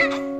Ah!